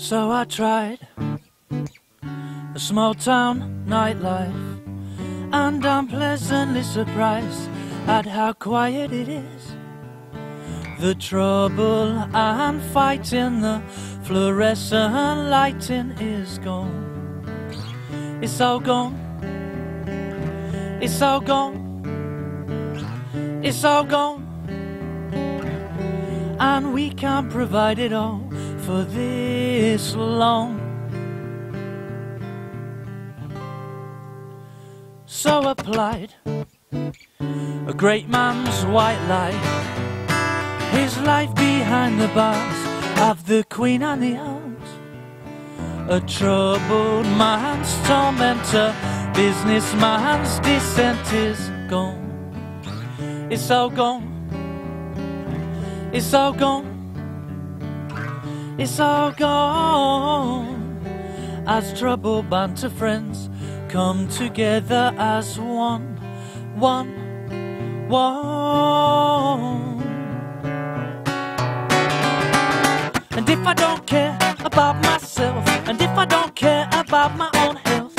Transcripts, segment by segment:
So I tried a small town nightlife, and I'm pleasantly surprised at how quiet it is. The trouble and fighting, the fluorescent lighting is gone. It's all gone. It's all gone. It's all gone. And we can't provide it all for this long. So applied a great man's white light, his life behind the bars of the Queen and the Arms. A troubled man's tormentor, businessman's descent is gone. It's all gone. It's all gone. It's all gone. As trouble banter friends come together as one, one, one. And if I don't care about myself, and if I don't care about my own health,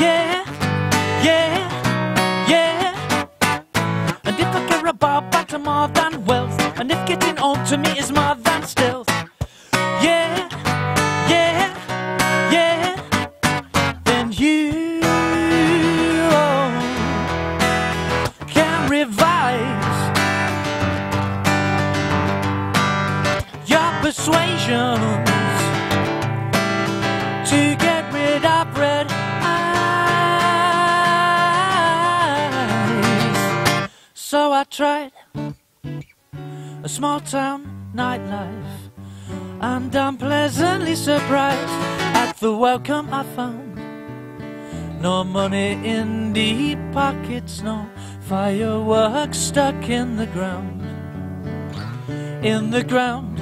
yeah, yeah, yeah. And if I care about better more than wealth, and if getting persuasions to get rid of red eyes. So I tried a small town nightlife, and I'm pleasantly surprised at the welcome I found. No money in deep pockets, no fireworks stuck in the ground. In the ground,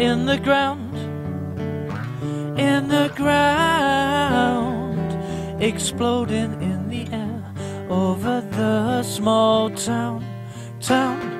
in the ground, in the ground, exploding in the air over the small town, town,